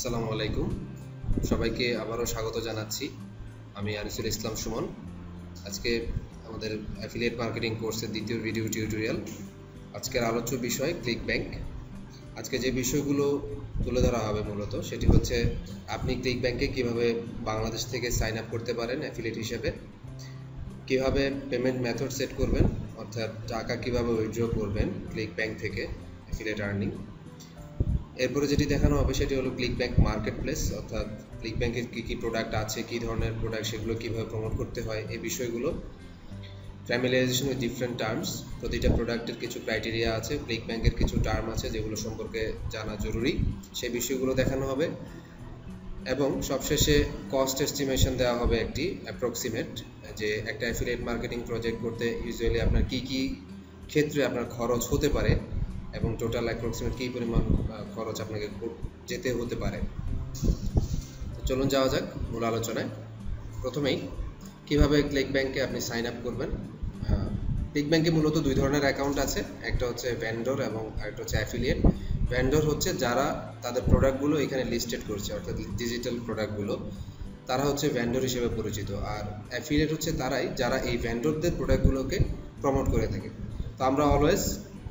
আসসালামু আলাইকুম। সবাইকে আবারও স্বাগত জানাচ্ছি। আমি আনিসুল ইসলাম সুমন। আজকে আমাদের অ্যাফিলিয়েট মার্কেটিং কোর্সের দ্বিতীয় ভিডিও টিউটোরিয়াল আজকের আলোচ্য বিষয় ক্লিক ব্যাংক আজকে যে বিষয়গুলো তুলে ধরা হবে মূলত, সেটি হচ্ছে আপনি ক্লিক ব্যাংকে কীভাবে বাংলাদেশ থেকে সাইন আপ করতে পারেন অ্যাফিলিয়েট হিসেবে, কীভাবে পেমেন্ট মেথড সেট করবেন, অর্থাৎ টাকা কীভাবে উইথড্র করবেন ক্লিক ব্যাংক থেকে অ্যাফিলিয়েট আর্নিং এরপরে যেটি দেখানো হবে সেটি হলো ক্লিক ব্যাংক মার্কেট প্লেস অর্থাৎ ক্লিক ব্যাংকের কী কী প্রোডাক্ট আছে, কী ধরনের প্রোডাক্ট সেগুলো কীভাবে প্রমোট করতে হয়, এই বিষয়গুলো। ফ্যামিলিয়াইজেশন উইথ ডিফারেন্ট টার্মস প্রতিটা প্রোডাক্টের কিছু ক্রাইটেরিয়া আছে ক্লিক ব্যাংকের কিছু টার্ম আছে যেগুলো সম্পর্কে জানা জরুরি, সেই বিষয়গুলো দেখানো হবে। এবং সবশেষে কস্ট এস্টিমেশন দেওয়া হবে একটি অ্যাপ্রক্সিমেট যে একটা অ্যাফিলিয়েট মার্কেটিং প্রজেক্ট করতে ইউজুয়ালি আপনার কী কী ক্ষেত্রে আপনার খরচ হতে পারে এবং টোটাল অ্যাপ্রক্সিমেট কী পরিমাণ খরচ আপনাকে যেতে হতে পারে? চলুন যাওয়া যাক মূল আলোচনায়। প্রথমেই, কীভাবে ক্লিক ব্যাংকে আপনি সাইন আপ করবেন? ক্লিক ব্যাংকে মূলত দুই ধরনের অ্যাকাউন্ট আছে। একটা হচ্ছে ভ্যান্ডর এবং আরেকটা হচ্ছে অ্যাফিলিয়েট ভ্যান্ডর হচ্ছে যারা তাদের প্রোডাক্টগুলো এখানে লিস্টেড করছে, অর্থাৎ ডিজিটাল প্রোডাক্টগুলো তারা হচ্ছে ভ্যান্ডর হিসেবে পরিচিত। আর অ্যাফিলিয়েট হচ্ছে তারাই যারা এই ভ্যান্ডরদের প্রোডাক্টগুলোকে প্রমোট করে থাকে। তো আমরা অলওয়েজ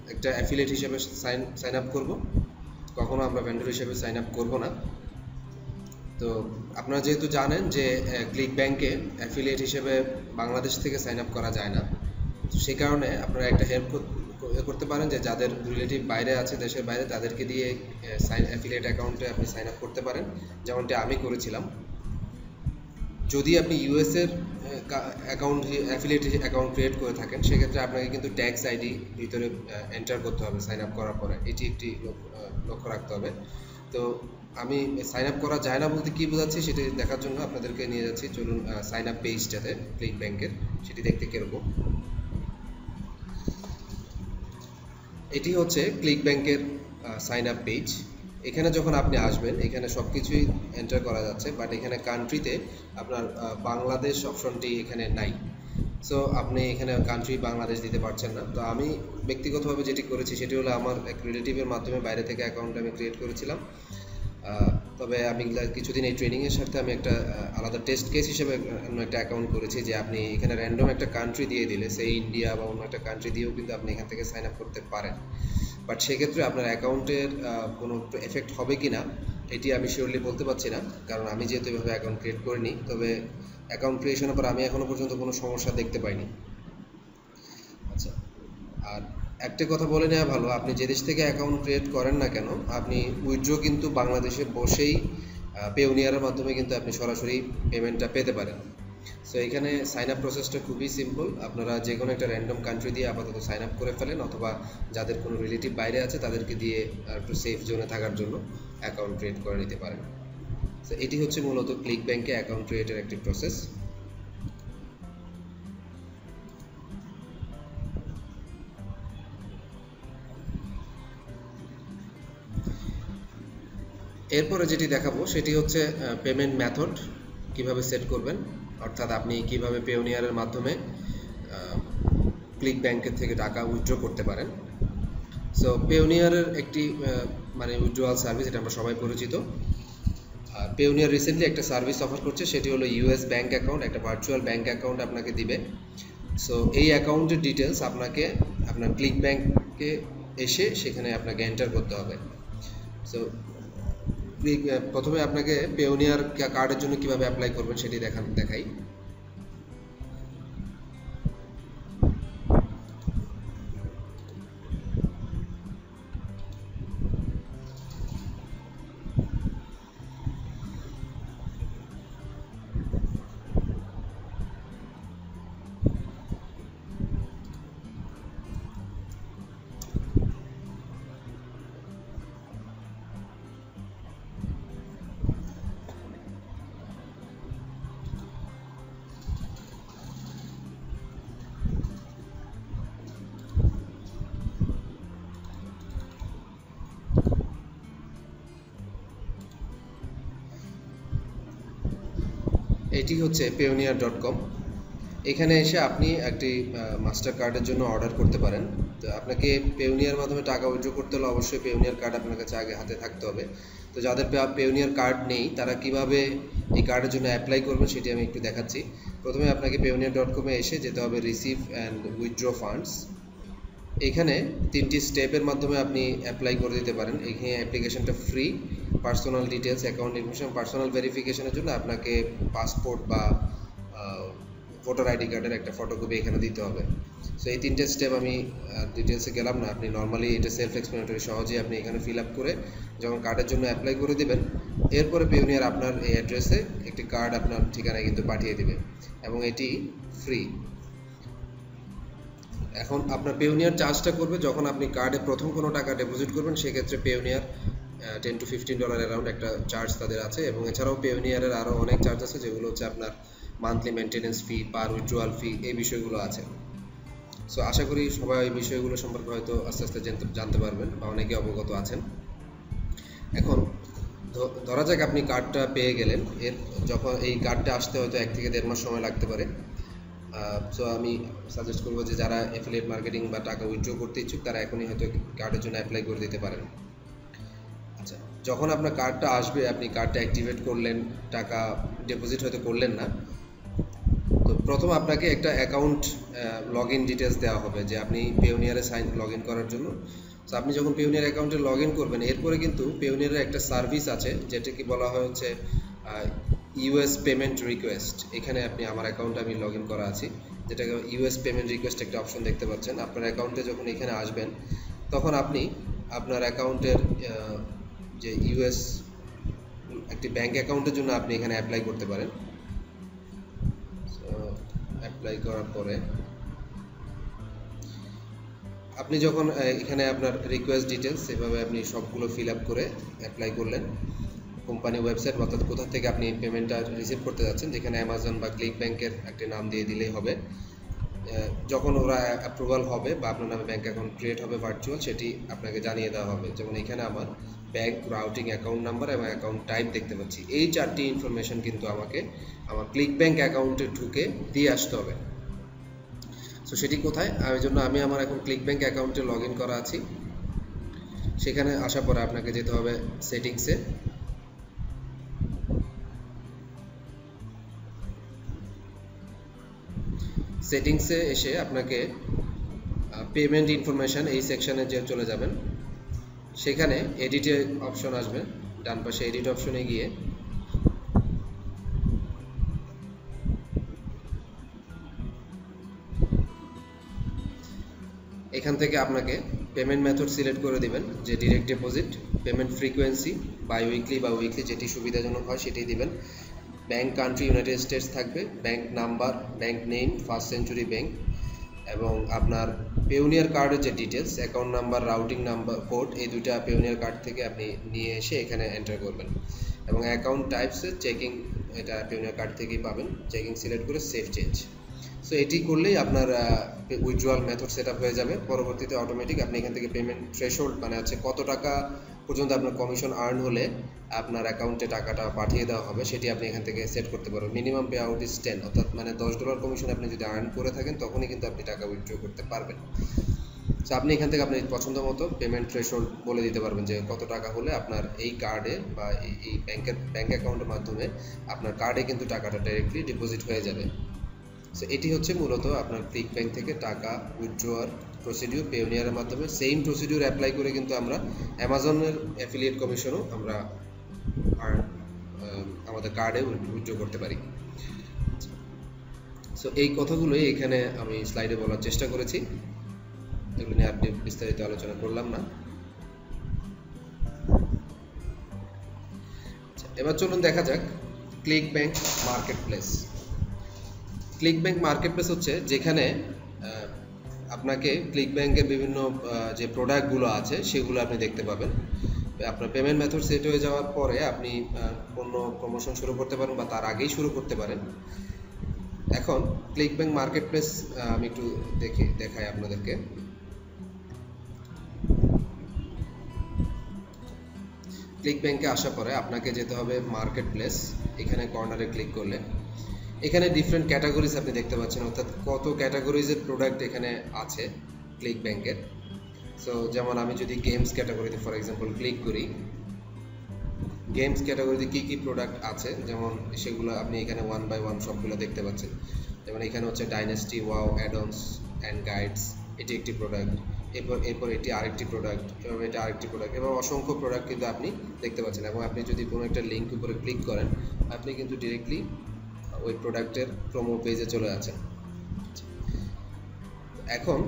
একটা অ্যাফিলেট হিসেবে সাইন সাইন আপ করব। কখনো আমরা ভেন্ডর হিসেবে সাইন আপ করব না। তো আপনারা যেহেতু জানেন যে ক্লিক ব্যাংকে অ্যাফিলিয়েট হিসেবে বাংলাদেশ থেকে সাইন আপ করা যায় না। সেই কারণে আপনারা একটা হেল্প করতে পারেন যে, যাদের রিলেটিভ বাইরে আছে, দেশের বাইরে, তাদেরকে দিয়ে সাইন অ্যাফিলিয়েট অ্যাকাউন্টে আপনি সাইন আপ করতে পারেন। যেমনটি আমি করেছিলাম। যদি আপনি ইউএসের অ্যাকাউন্ট অ্যাফিলিয়েট অ্যাকাউন্ট ক্রিয়েট করে থাকেন, সেক্ষেত্রে আপনাকে কিন্তু ট্যাক্স আইডি ভিতরে এন্টার করতে হবে সাইন আপ করার পরে। এটি একটি লক্ষ্য রাখতে হবে। তো আমি সাইন আপ করা যায় না বলতে কী বোঝাচ্ছি সেটি দেখার জন্য আপনাদেরকে নিয়ে যাচ্ছি। চলুন সাইন আপ পেজটাতে ক্লিক ব্যাংকের সেটি দেখতে কীরকম। এটি হচ্ছে ক্লিক ব্যাংকের সাইন আপ পেজ এখানে যখন আপনি আসবেন, এখানে সব কিছুই এন্টার করা যাচ্ছে বাট এখানে কান্ট্রিতে আপনার বাংলাদেশ অপশনটি এখানে নাই। সো আপনি এখানে কান্ট্রি বাংলাদেশ দিতে পারছেন না। তো আমি ব্যক্তিগতভাবে যেটি করেছি, সেটি হলো আমার এক রিলেটিভের মাধ্যমে বাইরে থেকে অ্যাকাউন্ট আমি ক্রিয়েট করেছিলাম। তবে আমি কিছুদিন এই ট্রেনিংয়ের সাথে আমি একটা আলাদা টেস্ট কেস হিসেবে অন্য একটা অ্যাকাউন্ট করেছি যে আপনি এখানে র্যান্ডম একটা কান্ট্রি দিয়ে দিলে সেই ইন্ডিয়া বা অন্য একটা কান্ট্রি দিয়েও কিন্তু আপনি এখান থেকে সাইন আপ করতে পারেন। বাট সেক্ষেত্রে আপনার অ্যাকাউন্টের কোনো এফেক্ট হবে কি না এটি আমি শিওরলি বলতে পারছি না। কারণ আমি যেহেতু এভাবে অ্যাকাউন্ট ক্রিয়েট করিনি, তবে অ্যাকাউন্ট ক্রিয়েশনের পর আমি এখনও পর্যন্ত কোনো সমস্যা দেখতে পাইনি। আচ্ছা আর একটা কথা বলে নেওয়া ভালো, আপনি যে দেশ থেকে অ্যাকাউন্ট ক্রিয়েট করেন না কেন, আপনি উইথড্র কিন্তু বাংলাদেশে বসেই পেউনিয়ারের মাধ্যমে কিন্তু আপনি সরাসরি পেমেন্টটা পেতে পারেন। সো এখানে সাইন আপ প্রসেসটা খুবই সিম্পল আপনারা যে কোনো একটা র্যান্ডম কান্ট্রি দিয়ে আপাতত সাইন আপ করে ফেলেন অথবা যাদের কোনো রিলেটিভ বাইরে আছে, তাদেরকে দিয়ে একটু সেফ জোনে থাকার জন্য অ্যাকাউন্ট ক্রিয়েট করে নিতে পারেন। তো এটি হচ্ছে মূলত ক্লিক ব্যাংকে অ্যাকাউন্ট ক্রিয়েটের একটি প্রসেস এরপরে যেটি দেখাবো, সেটি হচ্ছে পেমেন্ট মেথড কীভাবে সেট করবেন। অর্থাৎ আপনি কীভাবে পেওনিয়ারের মাধ্যমে ক্লিক ব্যাংকের থেকে টাকা উইথড্র করতে পারেন। সো পেওনিয়ারের একটি মানে উইথড্রোয়াল সার্ভিস এটা আমরা সবাই পরিচিত। আর পেওনিয়ার রিসেন্টলি একটা সার্ভিস অফার করছে, সেটি হলো ইউএস ব্যাংক অ্যাকাউন্ট একটা ভার্চুয়াল ব্যাংক অ্যাকাউন্ট আপনাকে দিবে। সো এই অ্যাকাউন্টের ডিটেলস আপনাকে, আপনার ক্লিক ব্যাংকে এসে সেখানে আপনাকে এন্টার করতে হবে। সো প্রথমে আপনাকে পেওনিয়ার কার্ডের জন্য কীভাবে অ্যাপ্লাই করবেন সেটি দেখান দেখাই। এটি হচ্ছে পেওনিয়ার ডট কম এখানে এসে আপনি একটি মাস্টার কার্ডের জন্য অর্ডার করতে পারেন। তো আপনাকে পেউনিয়ার মাধ্যমে টাকা উইথড্র করতে হলে অবশ্যই পেউনিয়ার কার্ড আপনার কাছে আগে হাতে থাকতে হবে। তো যাদের পেউনিয়ার কার্ড নেই, তারা কীভাবে এই কার্ডের জন্য অ্যাপ্লাই করবেন সেটি আমি একটু দেখাচ্ছি। প্রথমে আপনাকে পেউনিয়ার ডট কমে এসে যেতে হবে রিসিভ অ্যান্ড উইথড্র ফান্ডস এখানে তিনটি স্টেপের মাধ্যমে আপনি অ্যাপ্লাই করে দিতে পারেন। এখানে অ্যাপ্লিকেশনটা free personal details account information personal ভেরিফিকেশনের জন্য আপনাকে পাসপোর্ট বা ভোটার আইডি কার্ডের একটা ফটোকপি এখানে দিতে হবে। সো এই তিনটে স্টেপ আমি ডিটেলসে গেলাম না। আপনি নর্মালি এটা সেলফ এক্সপ্লেনেটরি সহজেই আপনি এখানে ফিল আপ করে যখন কার্ডের জন্য অ্যাপ্লাই করে দেবেন, এরপরে পিউনিয়ার আপনার এই অ্যাড্রেসে একটি কার্ড আপনার ঠিকানায় কিন্তু পাঠিয়ে দিবে। এবং এটি ফ্রি এখন আপনার পেউনিয়ার চার্জটা করবে, যখন আপনি কার্ডে প্রথম কোনো টাকা ডিপোজিট করবেন, সেক্ষেত্রে Payoneer ten to fifteen dollar around একটা চার্জ তাদের আছে। এবং এছাড়াও পেউনিয়ারের আরও অনেক চার্জ আছে, যেগুলো হচ্ছে আপনার monthly maintenance fee per withdrawal fee এই বিষয়গুলো আছে। সো আশা করি সবাই এই বিষয়গুলো সম্পর্কে হয়তো আস্তে আস্তে জানতে পারবেন বা অনেকে অবগত আছেন। এখন ধরা যাক আপনি কার্ডটা পেয়ে গেলেন। এর, যখন এই কার্ডটা আসতে হয়তো এক থেকে দেড় মাস সময় লাগতে পারে। সো আমি সাজেস্ট করব যে যারা অ্যাফিলিয়েট মার্কেটিং বা টাকা উইথড্র করতে ইচ্ছুক, তারা এখনই হয়তো কার্ডের জন্য অ্যাপ্লাই করে দিতে পারেন। আচ্ছা যখন আপনার কার্ডটা আসবে, আপনি কার্ডটা অ্যাক্টিভেট করলেন, টাকা ডিপোজিট হয়তো করলেন না, তো প্রথম আপনাকে একটা অ্যাকাউন্ট লগ ইন ডিটেলস দেওয়া হবে যে আপনি পেউনিয়ারে সাইন লগ ইন করার জন্য। তো আপনি যখন পেউনিয়ার অ্যাকাউন্টে লগ ইন করবেন, এরপরে কিন্তু পেউনিয়ারের একটা সার্ভিস আছে, যেটাকে বলা হয় হচ্ছে ইউএস পেমেন্ট রিকোয়েস্ট এখানে আপনি আমার অ্যাকাউন্টে আমি লগ করা আছি, যেটাকে ইউএস পেমেন্ট রিকোয়েস্ট একটা অপশন দেখতে পাচ্ছেন। আপনার অ্যাকাউন্টে যখন এখানে আসবেন, তখন আপনি আপনার অ্যাকাউন্টের যে ইউএস একটি ব্যাঙ্ক অ্যাকাউন্টের জন্য আপনি এখানে অ্যাপ্লাই করতে পারেন। অ্যাপ্লাই করার পরে আপনি যখন এখানে আপনার রিকোয়েস্ট ডিটেলস এভাবে আপনি সবগুলো ফিল আপ করে অ্যাপ্লাই করলেন। কোম্পানি ওয়েবসাইট অর্থাৎ কোথা থেকে আপনি পেমেন্টটা রিসিভ করতে যাচ্ছেন, যেখানে অ্যামাজন বা ক্লিক ব্যাংকের একটি নাম দিয়ে দিলেই হবে। যখন ওরা অ্যাপ্রুভাল হবে বা আপনার নামে ব্যাংক অ্যাকাউন্ট ক্রিয়েট হবে ভার্চুয়াল সেটি আপনাকে জানিয়ে দেওয়া হবে। যেমন এখানে আমার ব্যাংক রাউটিং অ্যাকাউন্ট নাম্বার এবং অ্যাকাউন্ট টাইপ দেখতে পাচ্ছি। এই চারটি ইনফরমেশন কিন্তু আমাকে আমার ক্লিক ব্যাংক অ্যাকাউন্টে ঢুকে দিয়ে আসতে হবে। সো সেটি কোথায়? এই জন্য আমি আমার এখন ক্লিক ব্যাংক অ্যাকাউন্টে লগ করা আছি। সেখানে আসার পরে আপনাকে যেতে হবে সেটিংসে সেটিংসে এসে আপনাকে পেমেন্ট ইনফরমেশান এই সেকশানে যে চলে যাবেন, সেখানে এডিটে অপশন আসবে, ডান পাশে এডিট অপশনে গিয়ে। এখান থেকে আপনাকে পেমেন্ট মেথড সিলেক্ট করে দিবেন, যে direct deposit payment frequency biweekly বা উইকলি যেটি সুবিধাজনক হয় সেটি দিবেন। ব্যাংক কান্ট্রি ইউনাইটেড স্টেটস থাকবে। Bank number bank name first century bank এবং আপনার পেউনিয়ার কার্ডের যে details account number routing number code এই দুইটা পেউনিয়ার কার্ড থেকে আপনি নিয়ে এসে এখানে এন্টার করবেন। এবং অ্যাকাউন্ট টাইপসে চেকিং এটা পেউনিয়ার কার্ড থেকেই পাবেন। চেকিং সিলেক্ট করে সেফ চেঞ্জ সো এটি করলেই আপনার উইথড্রয়াল মেথড সেট হয়ে যাবে। পরবর্তীতে অটোমেটিক আপনি এখান থেকে পেমেন্ট থ্রেশোল্ড মানে আছে কত টাকা পর্যন্ত আপনার কমিশন আর্ন হলে আপনার অ্যাকাউন্টে টাকাটা পাঠিয়ে দেওয়া হবে, সেটি আপনি এখান থেকে সেট করতে পারবেন। Minimum payout is ten অর্থাৎ মানে দশ ডলার কমিশন আপনি যদি আর্ন করে থাকেন, তখনই কিন্তু আপনি টাকা উইথড্র করতে পারবেন। সো আপনি এখান থেকে আপনার পছন্দ মতো পেমেন্ট থ্রেশোল্ড বলে দিতে পারবেন যে কত টাকা হলে আপনার এই কার্ডে বা এই ব্যাংকের ব্যাংক অ্যাকাউন্টের মাধ্যমে আপনার কার্ডে কিন্তু টাকাটা ডাইরেক্টলি ডিপোজিট হয়ে যাবে। সো এটি হচ্ছে মূলত আপনার ক্লিক ব্যাংক থেকে টাকা উইথড্রোয়ার প্রসিডিউর পেওনিয়ারের মাধ্যমে। সেম প্রসিডিউর অ্যাপ্লাই করে কিন্তু আমরা অ্যামাজনের অ্যাফিলিয়েট কমিশনও আমরা আমাদের কার্ডে উইথড্র করতে পারি। সো এই কথাগুলোই এখানে আমি স্লাইডে বলার চেষ্টা করেছি। এগুলো নিয়ে আপনি বিস্তারিত আলোচনা করলাম না। এবার চলুন দেখা যাক click bank marketplace click bank marketplace হচ্ছে যেখানে আপনাকে ক্লিক ব্যাংকের বিভিন্ন যে প্রোডাক্টগুলো আছে, সেগুলো আপনি দেখতে পাবেন। আপনার পেমেন্ট মেথড সেট হয়ে যাওয়ার পরে আপনি পণ্য প্রমোশন শুরু করতে পারেন বা তার আগেই শুরু করতে পারেন। এখন ক্লিক ব্যাংক মার্কেট প্লেস আমি একটু দেখি, দেখাই আপনাদেরকে। ক্লিক ব্যাংকে আসার পরে আপনাকে যেতে হবে মার্কেট প্লেস এখানে কর্নারে ক্লিক করলে। এখানে ডিফারেন্ট ক্যাটাগরিজ আপনি দেখতে পাচ্ছেন, অর্থাৎ কত ক্যাটাগরিজের প্রোডাক্ট এখানে আছে ক্লিক ব্যাংকের সো যেমন আমি যদি গেমস ক্যাটাগরিতে ফর এক্সাম্পল ক্লিক করি গেমস ক্যাটাগরিতে কী কী প্রোডাক্ট আছে? যেমন সেগুলো আপনি এখানে ওয়ান বাই ওয়ান সবগুলো দেখতে পাচ্ছেন। যেমন এখানে হচ্ছে Dynasty WoW addons and guides এটি একটি প্রোডাক্ট এরপর এরপর এটি আরেকটি প্রোডাক্ট এবং এটা আরেকটি প্রোডাক্ট এবং অসংখ্য প্রোডাক্ট কিন্তু আপনি দেখতে পাচ্ছেন। এবং আপনি যদি কোনো একটা লিঙ্ক উপরে ক্লিক করেন, আপনি কিন্তু ডিরেক্টলি ওই প্রোডাক্টের প্রোমো পেজে চলে আছেন এখন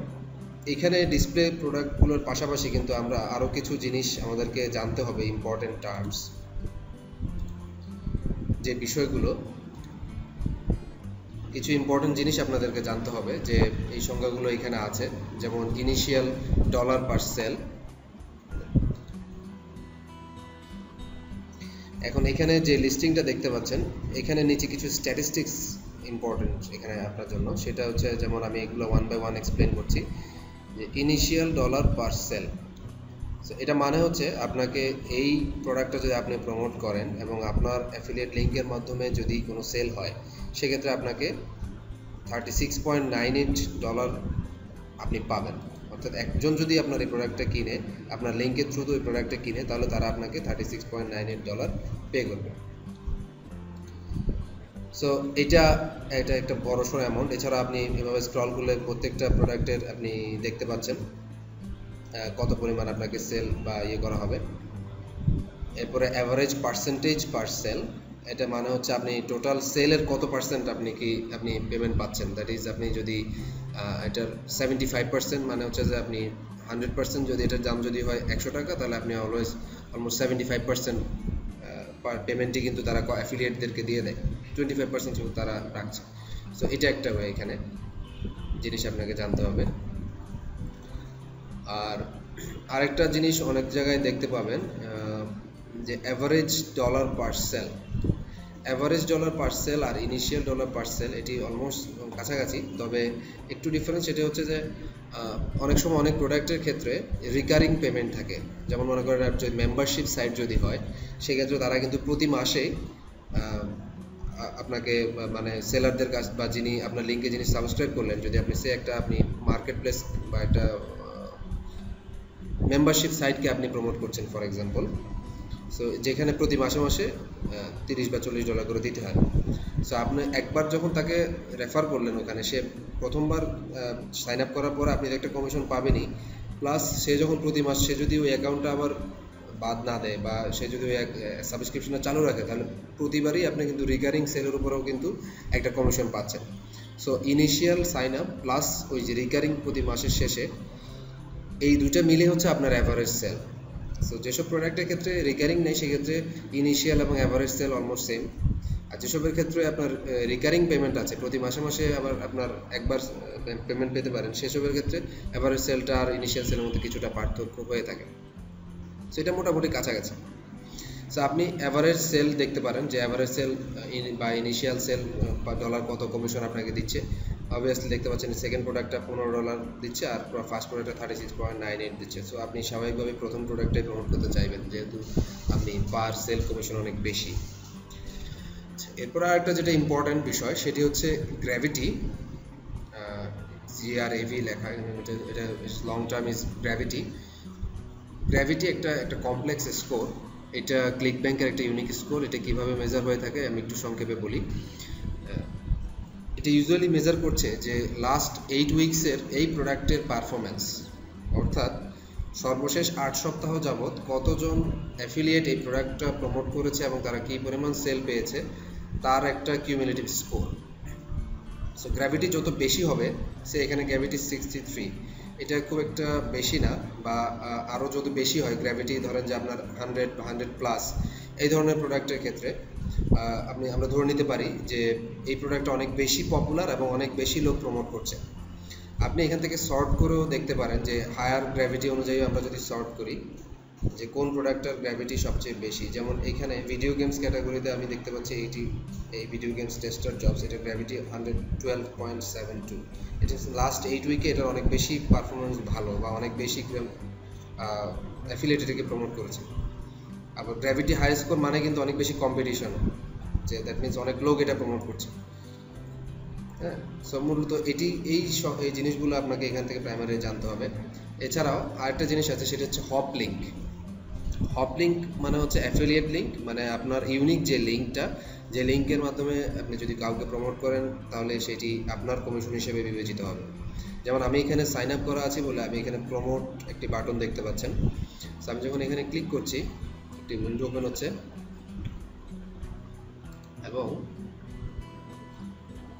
এখানে ডিসপ্লে প্রোডাক্টগুলোর পাশাপাশি কিন্তু আমরা আরও কিছু জিনিস আমাদেরকে জানতে হবে ইম্পর্টেন্ট টার্মস যে বিষয়গুলো। কিছু ইম্পর্টেন্ট জিনিস আপনাদেরকে জানতে হবে যে এই সংখ্যাগুলো এখানে আছে, যেমন ইনিশিয়াল ডলার পার সেল এখন এখানে যে লিস্টিংটা দেখতে পাচ্ছেন, এখানে নিচে কিছু স্ট্যাটিস্টিক্স ইম্পর্টেন্ট এখানে আপনার জন্য। সেটা হচ্ছে, যেমন আমি এগুলো ওয়ান বাই ওয়ান এক্সপ্লেন করছি। যে ইনিশিয়াল ডলার পার সেল এটা মানে হচ্ছে আপনাকে এই প্রোডাক্টটা যদি আপনি প্রমোট করেন এবং আপনার অ্যাফিলিয়েট লিঙ্কের মাধ্যমে যদি কোনো সেল হয়, সেক্ষেত্রে আপনাকে thirty six point nine eight dollar আপনি পাবেন। অর্থাৎ একজন যদি আপনার এই প্রোডাক্টটা কিনে, আপনার লিঙ্কের থ্রুতে ওই প্রোডাক্টটা কিনে, তাহলে তারা আপনাকে thirty six point nine eight dollar pay করবে। সো এটা এটা একটা বড় সড়ো অ্যামাউন্ট এছাড়া আপনি এভাবে স্ক্রল করলে প্রত্যেকটা প্রোডাক্টের আপনি দেখতে পাচ্ছেন কত পরিমাণ আপনাকে সেল বা ইয়ে করা হবে। এরপরে অ্যাভারেজ পার্সেন্টেজ পার সেল এটা মানে হচ্ছে আপনি টোটাল সেলের কত পার্সেন্ট আপনি কি, আপনি পেমেন্ট পাচ্ছেন। দ্যাট ইজ আপনি যদি এটার সেভেন্টি ফাইভ পার্সেন্ট মানে হচ্ছে যে আপনি হান্ড্রেড পার্সেন্ট যদি এটার দাম যদি হয় একশো টাকা, তাহলে আপনি always almost seventy five percent পেমেন্টই কিন্তু তারা অ্যাফিলিয়েটদেরকে দিয়ে দেয়। টোয়েন্টি ফাইভ পার্সেন্ট তারা রাখছে। সো এটা একটা ওয়ে এখানে। জিনিস আপনাকে জানতে হবে। আর আরেকটা জিনিস অনেক জায়গায় দেখতে পাবেন যে average dollar per sale average dollar per sale আর ইনিশিয়াল ডলার পার সেল এটি অলমোস্ট কাছাকাছি। তবে একটু ডিফারেন্স সেটা হচ্ছে যে অনেক সময় অনেক প্রোডাক্টের ক্ষেত্রে রিকারিং পেমেন্ট থাকে। যেমন মনে করেন যদি মেম্বারশিপ সাইট যদি হয়, সেক্ষেত্রে তারা কিন্তু প্রতি মাসেই আপনাকে মানে সেলারদের কাছ বা যিনি আপনার লিঙ্কে যিনি সাবস্ক্রাইব করলেন, যদি আপনি সে একটা আপনি মার্কেট প্লেস বা একটা মেম্বারশিপ সাইটকে আপনি প্রমোট করছেন ফর এক্সাম্পল সো যেখানে প্রতি মাসে মাসে তিরিশ বা চল্লিশ ডলার করে দিতে হয়। সো আপনি একবার যখন তাকে রেফার করলেন ওখানে, সে প্রথমবার সাইন আপ করার পর আপনি একটা কমিশন পাবেনই। প্লাস সে যখন প্রতি মাস, সে যদি ওই অ্যাকাউন্টটা আবার বাদ না দেয় বা সে যদি ওই সাবস্ক্রিপশনটা চালু রাখে, তাহলে প্রতিবারই আপনি কিন্তু রিকারিং সেলের উপরেও কিন্তু একটা কমিশন পাচ্ছেন। So initial sign up plus ওই যে রিকারিং প্রতি মাসের শেষে, এই দুইটা মিলে হচ্ছে আপনার অ্যাভারেজ সেল সো যেসব প্রোডাক্টের ক্ষেত্রে রিকারিং নেই, সেক্ষেত্রে ইনিশিয়াল এবং অ্যাভারেজ সেল অলমোস্ট সেম আর যেসবের ক্ষেত্রে আপনার রিকারিং পেমেন্ট আছে, প্রতি মাসে মাসে আবার আপনার একবার পেমেন্ট পেতে পারেন, সেসবের ক্ষেত্রে অ্যাভারেজ সেলটা আর ইনিশিয়াল সেলের মধ্যে কিছুটা পার্থক্য হয়ে থাকে। সো এটা মোটামুটি কাছাকাছি। সো আপনি অ্যাভারেজ সেল দেখতে পারেন যে অ্যাভারেজ সেল বা ইনিশিয়াল সেল বা ডলার কত কমিশন আপনাকে দিচ্ছে। অবভিয়াসলি দেখতে পাচ্ছেন সেকেন্ড প্রোডাক্টটা পনেরো ডলার দিচ্ছে আর ফার্স্ট প্রোডাক্টটা thirty six point nine eight দিচ্ছে। সো আপনি স্বাভাবিকভাবে প্রথম প্রোডাক্টটাই প্রমোট করতে চাইবেন, যেহেতু আপনি পার সেল কমিশন অনেক বেশি। এরপর আরেকটা যেটা ইম্পর্ট্যান্ট বিষয়, সেটি হচ্ছে গ্র্যাভিটি জিআরএভি লেখা, এটা এটা long term is gravity gravity একটা একটা কমপ্লেক্স স্কোর এটা ক্লিক ব্যাংকের একটা ইউনিক স্কোর এটা কীভাবে মেজার হয়ে থাকে আমি একটু সংক্ষেপে বলি। এটা ইউজুয়ালি মেজার করছে যে লাস্ট এইট উইকসের এই প্রোডাক্টের পারফরমেন্স অর্থাৎ সর্বশেষ আট সপ্তাহ যাবৎ কতজন অ্যাফিলিয়েট এই প্রোডাক্টটা প্রমোট করেছে এবং তারা কী পরিমাণ সেল পেয়েছে, তার একটা কিউমুলেটিভ স্কোর সো গ্র্যাভিটি যত বেশি হবে, সে এখানে গ্র্যাভিটি সিক্সটি থ্রি এটা খুব একটা বেশি না, বা আরও যদি বেশি হয় গ্র্যাভিটি ধরেন যে আপনার হান্ড্রেড বা হান্ড্রেড প্লাস এই ধরনের প্রোডাক্টের ক্ষেত্রে আপনি, আমরা ধরে নিতে পারি যে এই প্রোডাক্টটা অনেক বেশি পপুলার এবং অনেক বেশি লোক প্রমোট করছে। আপনি এখান থেকে সর্ট করেও দেখতে পারেন যে হায়ার গ্র্যাভিটি অনুযায়ী আমরা যদি সর্ট করি, যে কোন প্রোডাক্টটার গ্র্যাভিটি সবচেয়ে বেশি। যেমন এখানে ভিডিও গেমস ক্যাটাগরিতে আমি দেখতে পাচ্ছি এইটি, এই ভিডিও গেমস টেস্টার জবস এটা gravity hundred twelve point seven two এটা লাস্ট এইট উইকে এটার অনেক বেশি পারফরমেন্স ভালো বা অনেক বেশি অ্যাফিলিয়েট এটাকে প্রমোট করেছে। আবার গ্র্যাভিটি হাই স্কোর মানে কিন্তু অনেক বেশি কম্পিটিশন যে দ্যাট মিনস অনেক লোক এটা প্রমোট করছে। হ্যাঁ? সো মূলত এটি, এই এই জিনিসগুলো আপনাকে এখান থেকে প্রাইমারি জানতে হবে। এছাড়াও আরেকটা জিনিস আছে, সেটা হচ্ছে হপ লিঙ্ক হপ লিঙ্ক মানে হচ্ছে অ্যাফিলিয়েট লিঙ্ক মানে আপনার ইউনিক যে লিঙ্কটা যে লিঙ্কের মাধ্যমে আপনি যদি কাউকে প্রমোট করেন, তাহলে সেটি আপনার কমিশন হিসেবে বিবেচিত হবে। যেমন আমি এখানে সাইন আপ করা আছে বলে আমি এখানে প্রমোট একটি বাটন দেখতে পাচ্ছেন। আমি যখন এখানে ক্লিক করছি একটি উইন্ডো ওপেন হচ্ছে এবং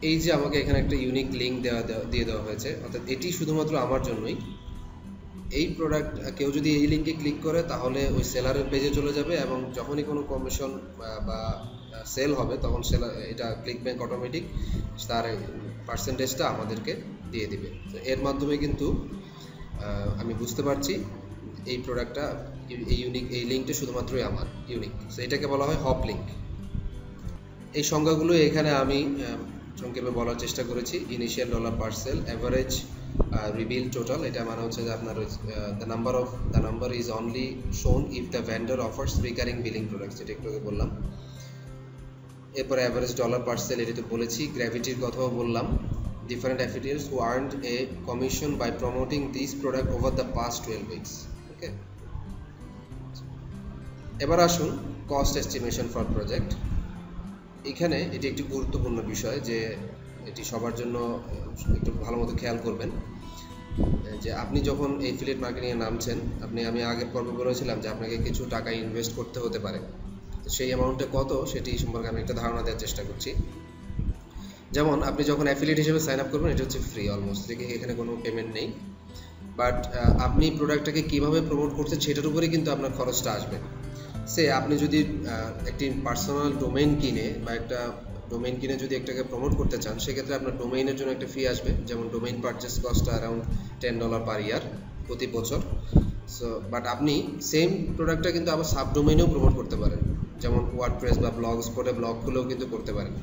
এই যে আমাকে এখানে একটা ইউনিক লিঙ্ক দেওয়া দিয়ে দেওয়া হয়েছে, অর্থাৎ এটি শুধুমাত্র আমার জন্যই। এই প্রোডাক্ট কেউ যদি এই লিঙ্কে ক্লিক করে, তাহলে ওই সেলারের পেজে চলে যাবে এবং যখনই কোনো কমিশন বা সেল হবে, তখন সেলার এটা ক্লিক ব্যাঙ্ক অটোমেটিক তার পার্সেন্টেজটা আমাদেরকে দিয়ে দিবে। এর মাধ্যমে কিন্তু আমি বুঝতে পারছি এই প্রোডাক্টটা এই ইউনিক এই লিঙ্কটা শুধুমাত্রই আমার ইউনিক সো এটাকে বলা হয় হপ লিঙ্ক এই সংখ্যাগুলো এখানে আমি সংক্ষেপে বলার চেষ্টা করেছি। Initial dollar per sale average rebill total এটা মানে হচ্ছে যে আপনার the number of the number is only shown if the vendor offers recurring billing products এটা একটু বললাম। এরপর অ্যাভারেজ ডলার পার্সেল এটি তো বলেছি গ্র্যাভিটির কথাও বললাম। Different affiliates who earned a commission by promoting these product over the past 12 weeks এবার আসুন কস্ট এস্টিমেশন ফর প্রজেক্ট এখানে এটি একটি গুরুত্বপূর্ণ বিষয় যে এটি সবার জন্য একটু ভালো মতো খেয়াল করবেন। যে আপনি যখন এই ফিলেট মার্কেটিংয়ে নামছেন, আপনি, আমি আগের পর্বে বলেছিলাম যে আপনাকে কিছু টাকা ইনভেস্ট করতে হতে পারে। সেই অ্যামাউন্টে কত সেটি সম্পর্কে আমি একটা ধারণা দেওয়ার চেষ্টা করছি। যেমন আপনি যখন অ্যাফিলিয়েট হিসেবে সাইন আপ করবেন, এটা হচ্ছে ফ্রি অলমোস্ট দেখে এখানে কোনো পেমেন্ট নেই। বাট আপনি প্রোডাক্টটাকে কীভাবে প্রমোট করছেন সেটার উপরে কিন্তু আপনার খরচটা আসবে। সে আপনি যদি একটি পার্সোনাল ডোমেইন কিনে বা একটা ডোমেইন কিনে যদি একটাকে প্রমোট করতে চান, সেক্ষেত্রে আপনার ডোমেইনের জন্য একটা ফি আসবে, যেমন domain purchase কস্টটা around ten dollar per year প্রতি বছর। সো বাট আপনি সেম প্রোডাক্টটা কিন্তু আবার সাব ডোমেইনেও প্রমোট করতে পারেন। যেমন ওয়ার্ডপ্রেস বা ব্লগ স্পটে ব্লগগুলোও কিন্তু করতে পারেন।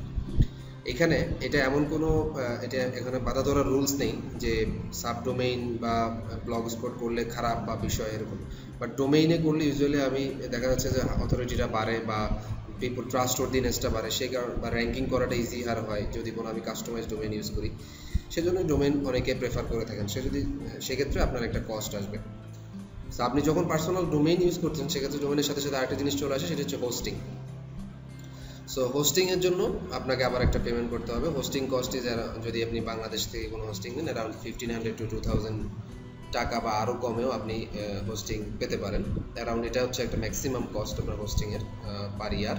এখানে এটা এমন কোনো এটা এখানে বাধা ধরার রুলস নেই যে সাব ডোমেইন বা ব্লগ স্পট করলে খারাপ বা বিষয় এরকম। বাট ডোমেইনে করলে ইউজুয়ালি আমি, দেখা যাচ্ছে যে অথরিটিটা বাড়ে বা পিপল ট্রাস্ট ওর্দিনেসটা বাড়ে। সেই কারণ বা র্যাঙ্কিং করাটা ইজি আর হয় যদি কোনো আমি কাস্টমাইজ ডোমেইন ইউজ করি। সেজন্য ডোমেইন অনেকে প্রেফার করে থাকেন। সে যদি, সেক্ষেত্রে আপনার একটা কস্ট আসবে। আপনি যখন পার্সোনাল ডোমেইন ইউজ করছেন, সেক্ষেত্রে ডোমেইনের সাথে সাথে আরেকটা জিনিস চলে আসে, সেটা হচ্ছে হোস্টিং সো হোস্টিংয়ের জন্য আপনাকে আবার একটা পেমেন্ট করতে হবে। হোস্টিং কস্টে যারা যদি আপনি বাংলাদেশ থেকে কোনো হোস্টিং নেন around fifteen hundred to two thousand টাকা বা আরও কমেও আপনি হোস্টিং পেতে পারেন। অ্যারাউন্ড এটা হচ্ছে একটা ম্যাক্সিমাম কস্ট আপনার হোস্টিংয়ের পার ইয়ার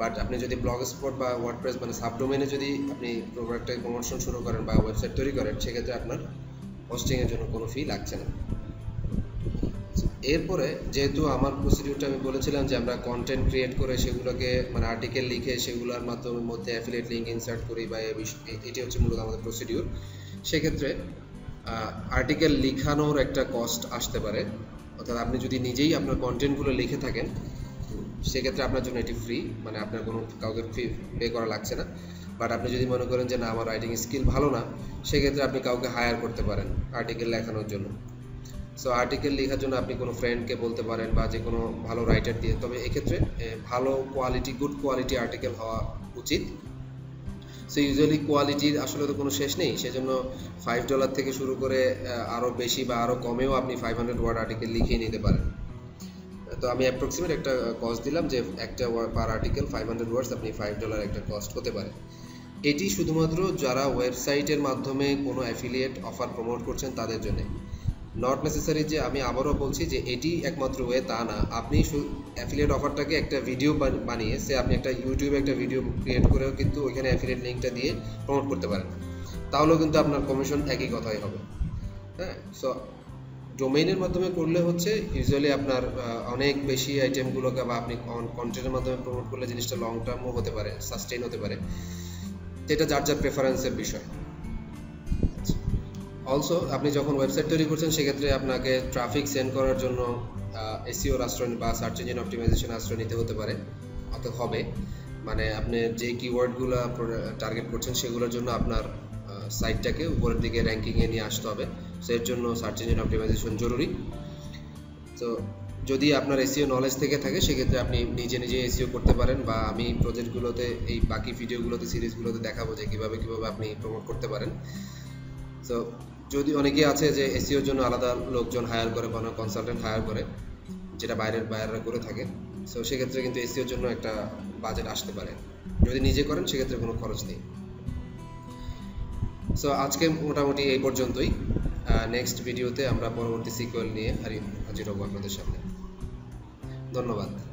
বাট আপনি যদি ব্লগ স্পট বা ওয়ার্ডপ্রেস মানে সাবডোমেনে যদি আপনি প্রোডাক্টের প্রমোশন শুরু করেন বা ওয়েবসাইট তৈরি করেন, সেক্ষেত্রে আপনার হোস্টিংয়ের জন্য কোনো ফি লাগছে না। এরপরে যেহেতু আমার প্রসিডিউরটা আমি বলেছিলাম যে আমরা কন্টেন্ট ক্রিয়েট করে সেগুলোকে মানে আর্টিকেল লিখে সেগুলোর মাধ্যমে মধ্যে অ্যাফিলিয়েট লিঙ্ক ইনসার্ট করি বা এটি হচ্ছে মূলত আমাদের প্রসিডিউর সেক্ষেত্রে আর্টিকেল লিখানোর একটা কস্ট আসতে পারে। অর্থাৎ আপনি যদি নিজেই আপনার কন্টেন্টগুলো লিখে থাকেন, সেক্ষেত্রে আপনার জন্য এটি ফ্রি মানে আপনার কোনো কাউকে ফি পে করা লাগছে না। বাট আপনি যদি মনে করেন যে না, আমার রাইটিং স্কিল ভালো না, সেক্ষেত্রে আপনি কাউকে হায়ার করতে পারেন আর্টিকেল লেখানোর জন্য। সো আর্টিকেল লেখার জন্য আপনি কোনো ফ্রেন্ডকে বলতে পারেন বা যে কোনো ভালো রাইটার দিয়ে। তবে এক্ষেত্রে ভালো কোয়ালিটি গুড কোয়ালিটি আর্টিকেল হওয়া উচিত। সো ইউজুয়ালি কোয়ালিটির আসলে তো কোনো শেষ নেই। সেজন্য ফাইভ ডলার থেকে শুরু করে আরও বেশি বা আরও কমেও আপনি ফাইভ হান্ড্রেড ওয়ার্ড আর্টিকেল লিখিয়ে নিতে পারেন। তো আমি অ্যাপ্রক্সিমেট একটা কস্ট দিলাম যে একটা per article five hundred words আপনি ফাইভ ডলার একটা কস্ট হতে পারে। এটি শুধুমাত্র যারা ওয়েবসাইটের মাধ্যমে কোনো অ্যাফিলিয়েট অফার প্রমোট করছেন তাদের জন্য। নট নেসেসারি যে আমি আবারও বলছি যে এটি একমাত্র ওয়ে, তা না। আপনি অ্যাফিলিয়েট অফারটাকে একটা ভিডিও বানিয়ে, সে আপনি একটা ইউটিউবে একটা ভিডিও ক্রিয়েট করেও কিন্তু ওইখানে অ্যাফিলিয়েট লিঙ্কটা দিয়ে প্রমোট করতে পারেন। তাহলেও কিন্তু আপনার কমিশন একই কথাই হবে। হ্যাঁ? সো ডোমেইনের মাধ্যমে করলে হচ্ছে ইউজুয়ালি আপনার অনেক বেশি আইটেমগুলোকে বা আপনি কন্টেন্টের মাধ্যমে প্রমোট করলে জিনিসটা লং টার্মও হতে পারে সাস্টেইন হতে পারে। এটা যার যার প্রেফারেন্সের বিষয়। অলসো আপনি যখন ওয়েবসাইট তৈরি করছেন, সেক্ষেত্রে আপনাকে ট্রাফিক সেন্ড করার জন্য এসিওর আশ্রয় বা সার্চ ইঞ্জিন অপটিমাইজেশন আশ্রয় নিতে হতে পারে অত হবে। মানে আপনি যে কিওয়ার্ডগুলো টার্গেট করছেন, সেগুলোর জন্য আপনার সাইটটাকে উপরের দিকে র্যাঙ্কিংয়ে নিয়ে আসতে হবে। সো এর জন্য সার্চ ইঞ্জিন অপটিমাইজেশন জরুরি। তো যদি আপনার এসিও নলেজ থেকে থাকে, সেক্ষেত্রে আপনি নিজে নিজে এসিও করতে পারেন বা আমি প্রজেক্টগুলোতে এই বাকি ভিডিওগুলোতে সিরিজগুলোতে দেখাবো যে কীভাবে কীভাবে আপনি প্রমোট করতে পারেন। তো যদি অনেকেই আছে যে এসিওর জন্য আলাদা লোকজন হায়ার করে কোনো কনসালটেন্ট হায়ার করে, যেটা বাইরের বাইরেরা করে থাকে সো সেক্ষেত্রে কিন্তু এসিওর জন্য একটা বাজেট আসতে পারে। যদি নিজে করেন, সেক্ষেত্রে কোনো খরচ নেই। সো আজকে মোটামুটি এই পর্যন্তই। নেক্সট ভিডিওতে আমরা পরবর্তী সিকুয়েল নিয়ে হাজির হব আপনাদের সামনে। ধন্যবাদ।